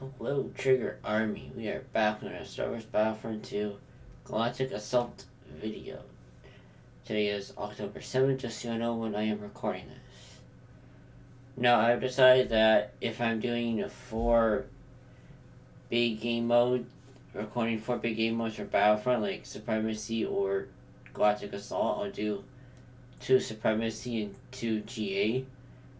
Hello, Trigger Army. We are back on our Star Wars Battlefront 2 Galactic Assault video. Today is October 7th, just so you know when I am recording this. Now, I've decided that if I'm doing a four big game mode, recording four big game modes for Battlefront, like Supremacy or Galactic Assault, I'll do two Supremacy and two GA,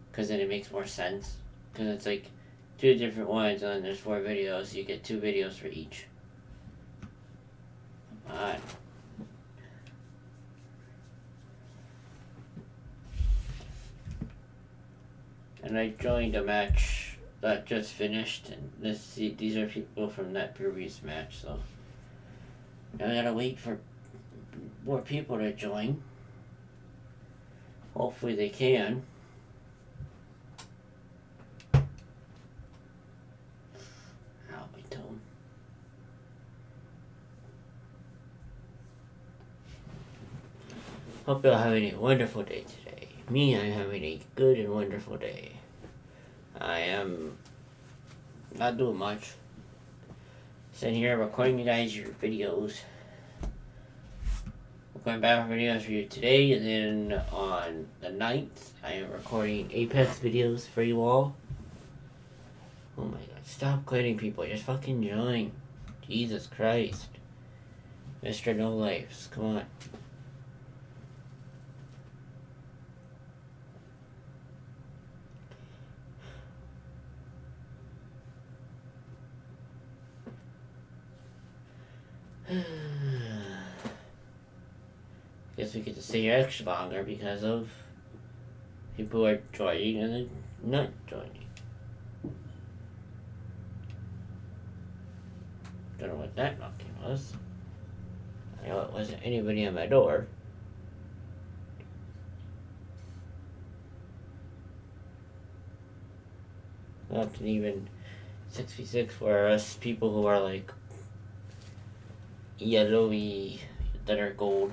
because then it makes more sense. Because it's like two different ones, and there's four videos, so you get two videos for each. Alright. And I joined a match that just finished, and this these are people from that previous match, so I gotta wait for more people to join. Hopefully they can. I'll wait till Hope you're having a wonderful day today. Me, I'm having a good and wonderful day. I am not doing much. Sitting here recording you guys your videos. Recording battle videos for you today, and then on the 9th, I am recording Apex videos for you all. Oh my god, stop quitting people, just fucking join. Jesus Christ. Mr. No Lives, come on. Guess we get to stay extra longer because of people are joining and not joining. Don't know what that knocking was. I know it wasn't anybody on my door. Not even 66 for us people who are like yellowy that are gold.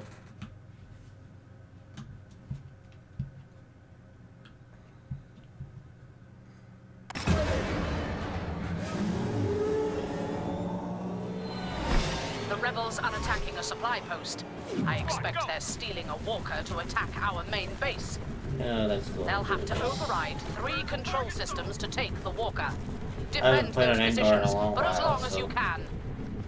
Expect they're stealing a walker to attack our main base. No, that's cool. They'll have to override three control systems to take the walker. Defend those on Endor a positions, but as long as you can.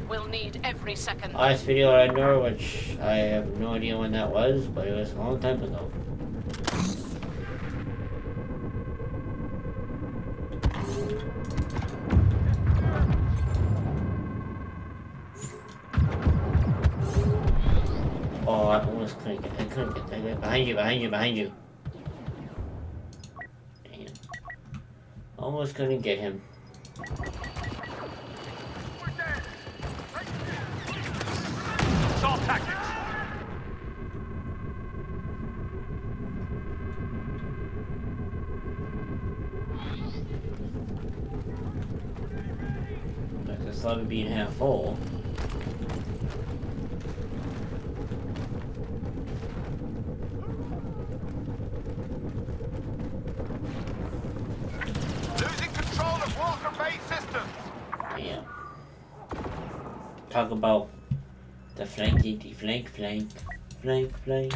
We'll need every second. Last video I know, which I have no idea when that was, but it was a long time ago. Almost couldn't get, I couldn't get that. Behind you, behind you, behind you. Damn. Almost couldn't get him. Assault tactics! Like the slug being half full. Losing systems! Yeah. Talk about the flanky, the flank, flank, flank, flank.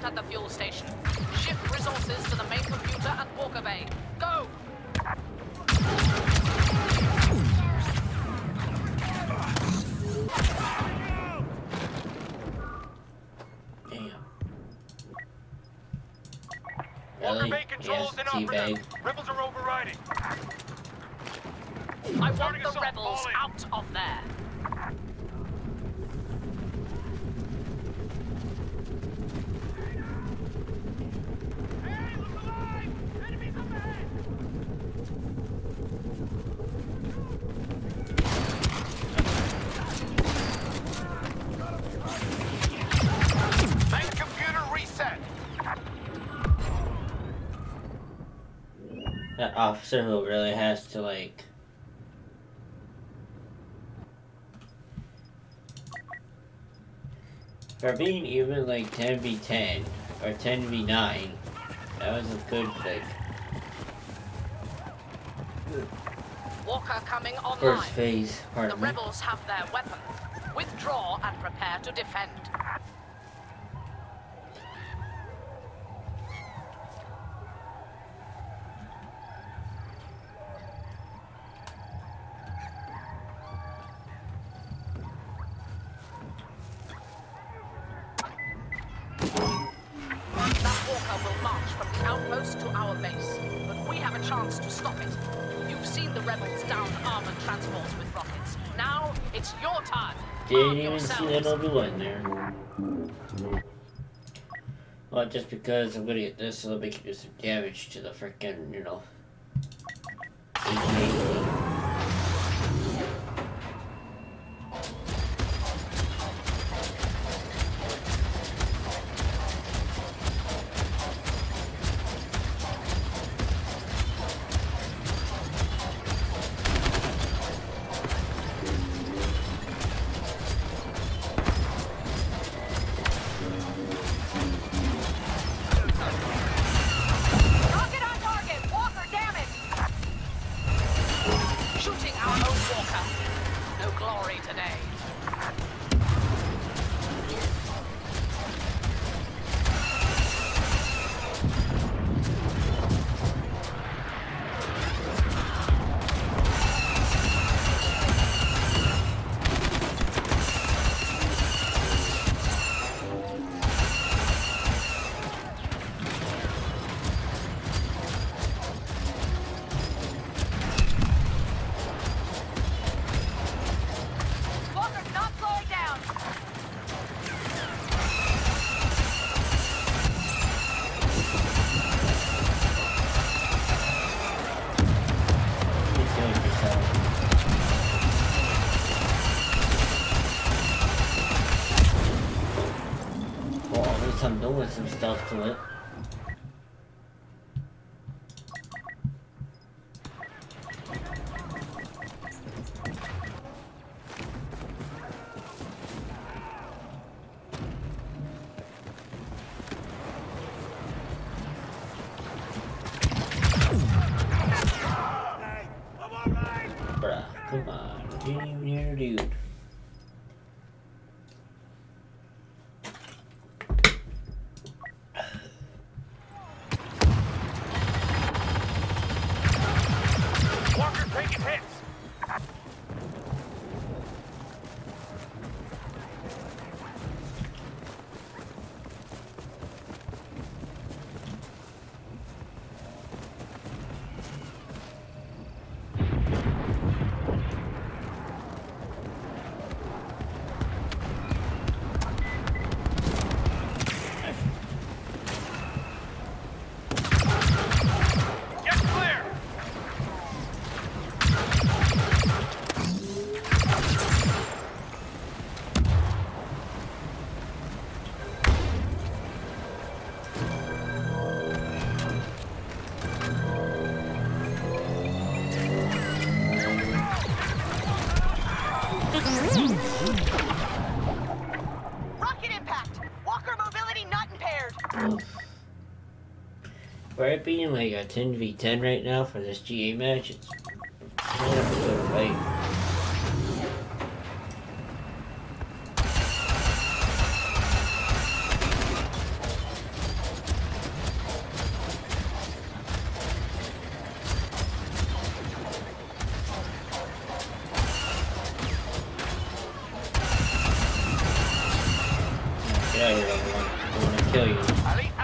We at the fuel station. Shift resources to the main computer at Walker Bay. Go! Damn. Walker Really? Bay controls Yes, inoperable. teabag. Rebels are overriding. I want the rebels out of there. That officer who really has to like for being even like 10v10 or 10v9 that was a good like Walker coming online. first phase The pardon me rebels have their weapon. Withdraw and prepare to defend. That walker will march from the outpost to our base, but we have a chance to stop it. You've seen the rebels down armored transports with rockets. Now it's your turn. didn't even see that Obi-Wan there well just because I'm gonna get this so that we can do some damage to the frickin' you know stuff to it. It being like a 10v10 right now for this GA match, it's kind of a good fight. Get out of here. I to kill you.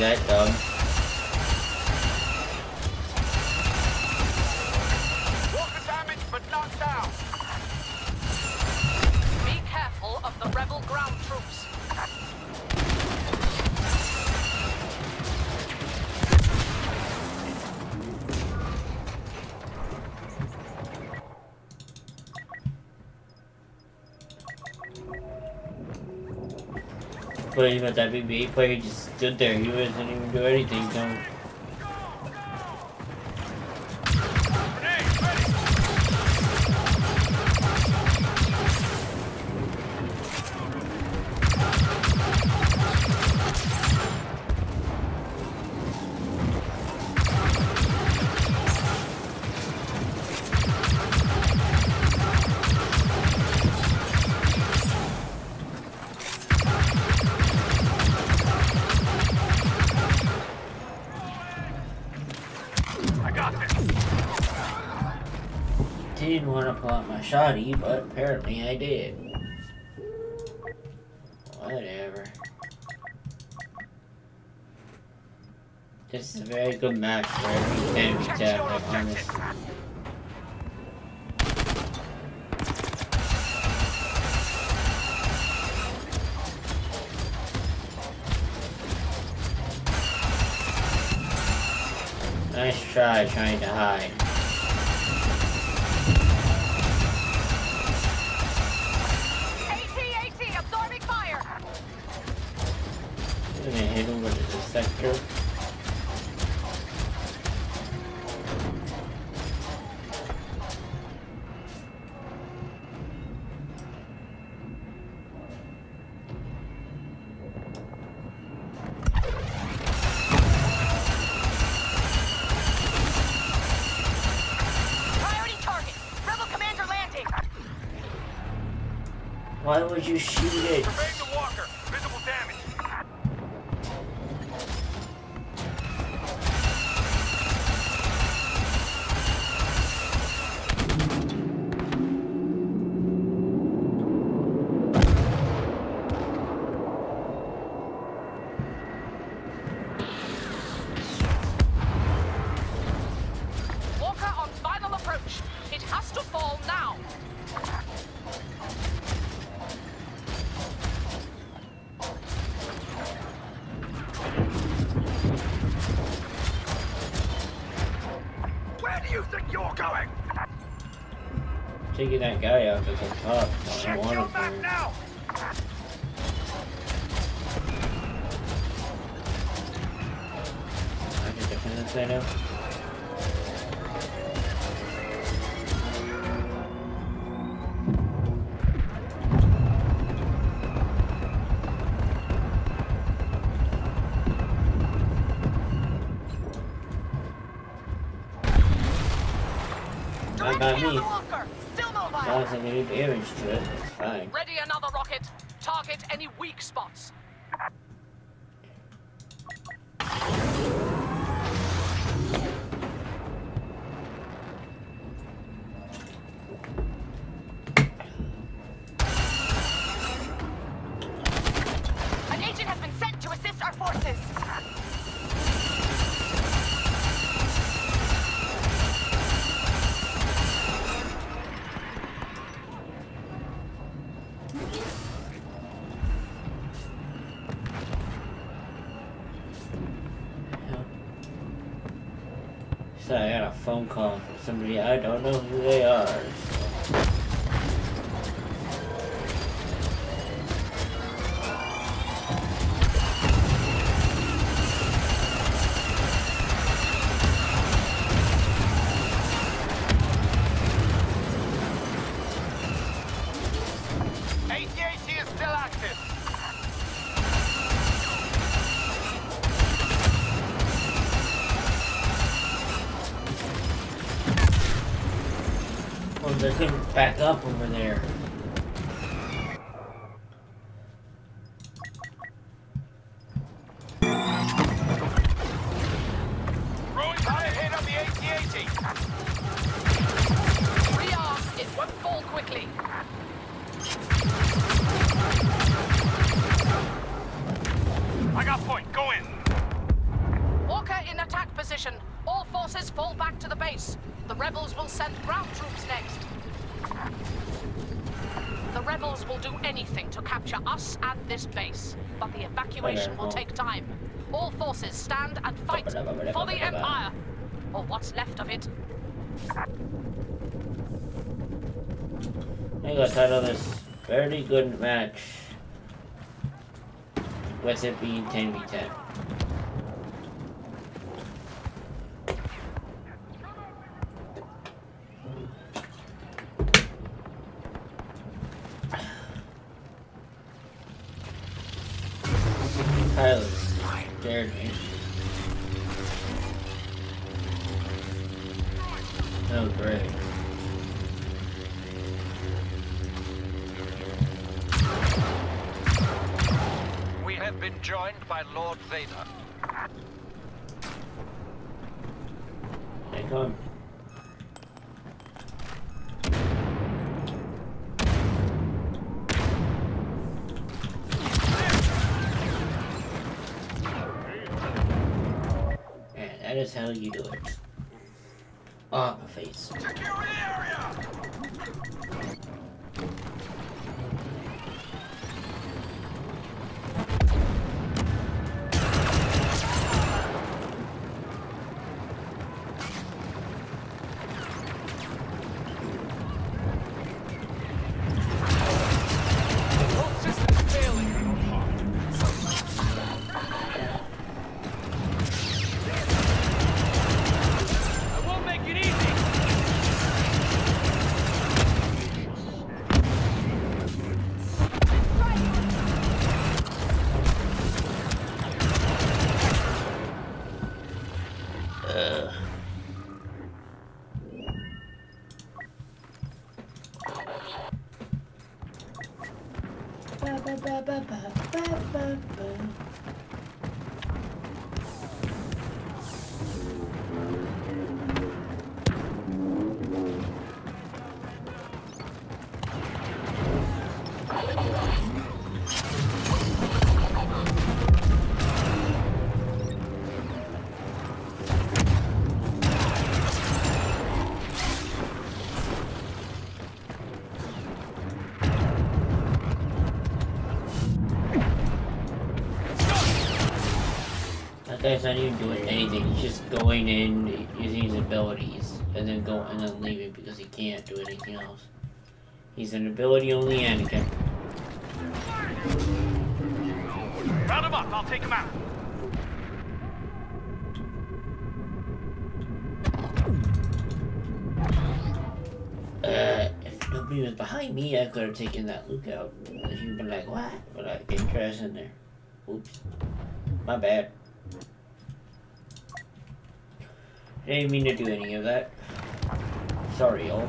That dumb. But even that BB-8 player just stood there. He wasn't even do anything. Don't. Shoddy, but apparently I did. Whatever. This is a very good match for every enemy tab, I promise. Nice try trying to hide. With the sector. Priority target! Rebel commander landing! Why would you shoot it? Guy out at the top. I Check want your him map now. I can defend this guy now. Not by me. Damage to it, fine. Ready another rocket. Target any weak spots. Phone call from somebody I don't know who they are. so- is still active. They couldn't back up over there. rebels will do anything to capture us and this base, but the evacuation will take time. All forces stand and fight for the Empire, or what's left of it. I got gonna this very good match with it being 10v10. Joined by Lord Vader. Hey, come. And that is how you do it. Ah, On the face. Guy's not even doing anything. He's just going in, using his abilities, and then go and then leaving because he can't do anything else. He's an ability only Anakin. Round him up, I'll take him out. Uh, if nobody was behind me, I could have taken that Luke out. You'd been like, what? But I get ass in there. Oops. My bad. I didn't mean to do any of that. Sorry, y'all.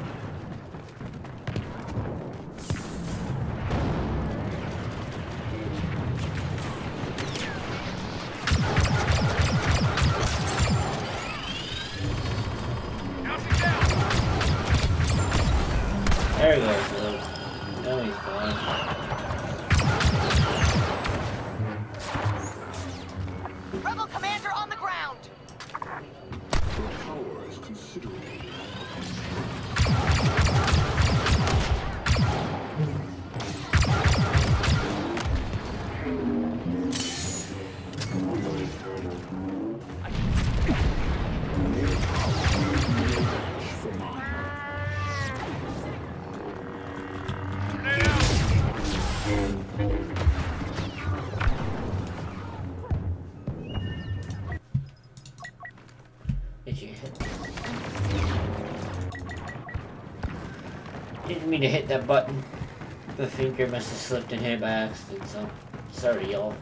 Mean to hit that button. The finger must have slipped in here by accident, so sorry, y'all.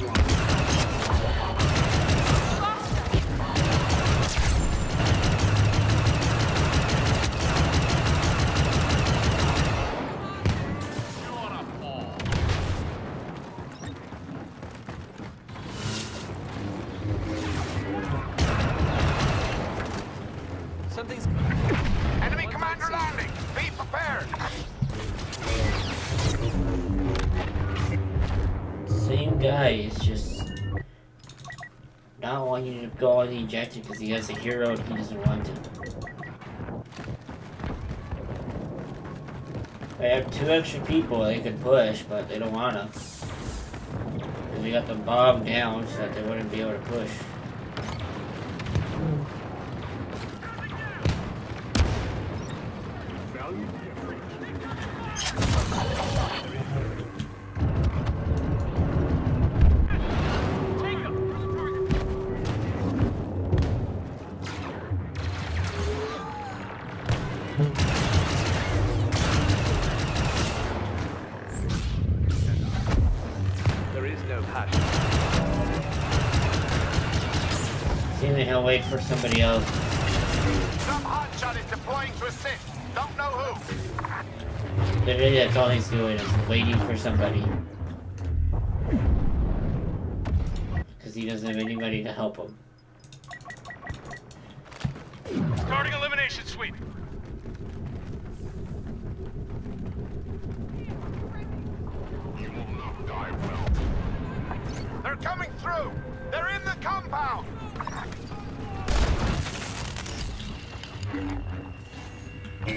You Just not to go on the because he has a hero and he doesn't want to. They have two extra people they could push, but they don't wanna. Because we got the bomb down so that they wouldn't be able to push. Somebody else. Some hotshot is deploying to assist. Don't know who. Literally, that's all he's doing is waiting for somebody. Because he doesn't have anybody to help him. Starting elimination sweep. You will not die well. They're coming through. They're in the compound. Well,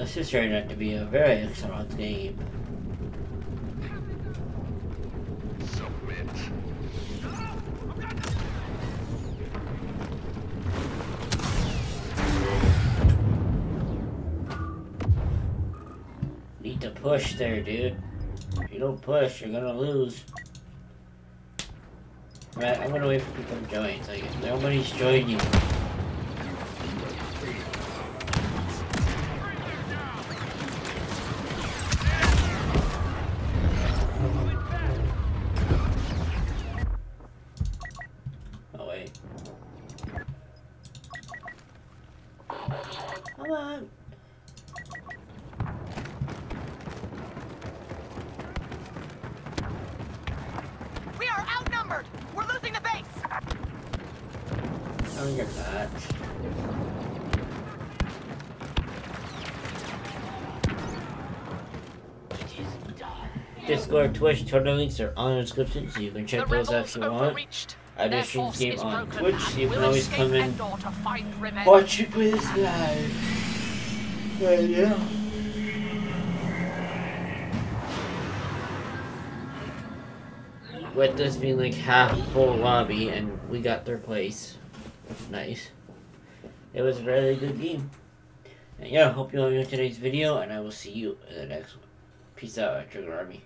this is turning out to be a very excellent game. Push there, dude. If you don't push, you're gonna lose. Right, I'm gonna wait for people to join. So nobody's joining. Oh wait. Come on. We are outnumbered! We're losing the base! Oh, you're not. Discord, Twitch, Twitter links are on the description, so you can check those out if you want. I Their do stream force game on Twitch, so you can always come in, to find revenge. watch it with live. But yeah. With this being like half full lobby, and we got third place. Nice. It was a really good game. And yeah, hope you enjoyed today's video, and I will see you in the next one. Peace out, Trigger Army.